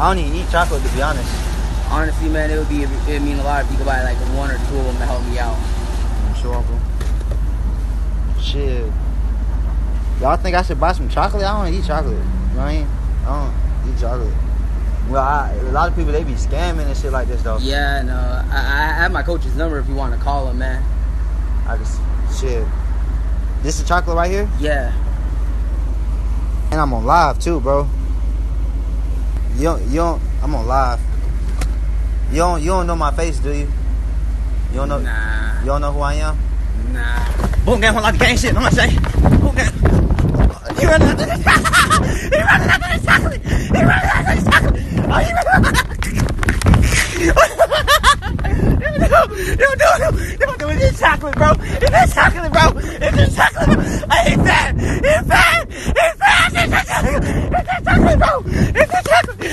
I don't even eat chocolate to be honest. Honestly, man, it would be it mean a lot if you could buy like one or two of them to help me out. I'm sure, Uncle. Shit. Y'all think I should buy some chocolate? I don't eat chocolate. You know what I mean? I don't eat chocolate. Well, I, a lot of people they be scamming and shit like this though. Yeah, no, I, I have my coach's number if you want to call him, man. I just shit. This is chocolate right here, Yeah. and I'm on live too, bro. You don't, you don't. I'm on live. You don't, you don't know my face, do you? You don't know. Nah, You don't know who I am. nah. Boonk gang on like the gang shit. I'm gonna say. Boonk gang. He running after the chocolate. He running after the chocolate. He running after the chocolate. Oh, he running. Yo, dude, yo, dude, it's chocolate, bro. It's chocolate, bro. It's chocolate. I hate that. It's. It's chocolate. It's chocolate, chocolate.